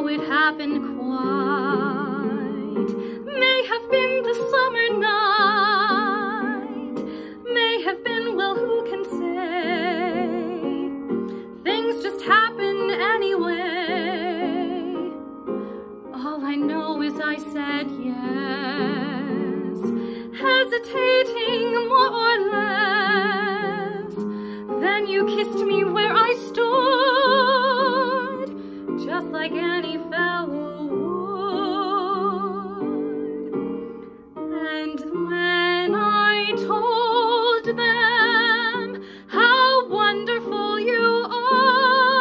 how it happened quite. May have been the summer night, may have been, well, who can say? Things just happen anyway. All I know is I said yes, hesitating more or less. Then you kissed me where I stood, like any fellow would. And when I told them how wonderful you are,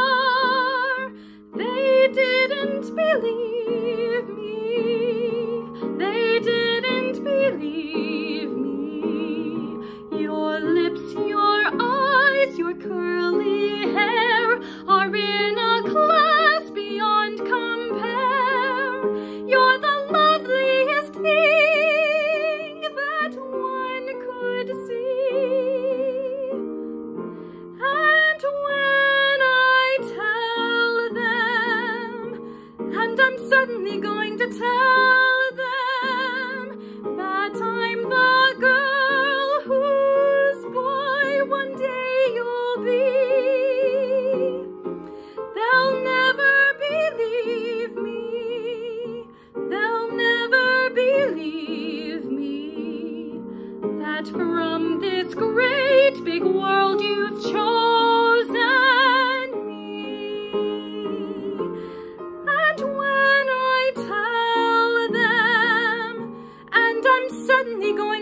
they didn't believe I'm suddenly going to tell suddenly going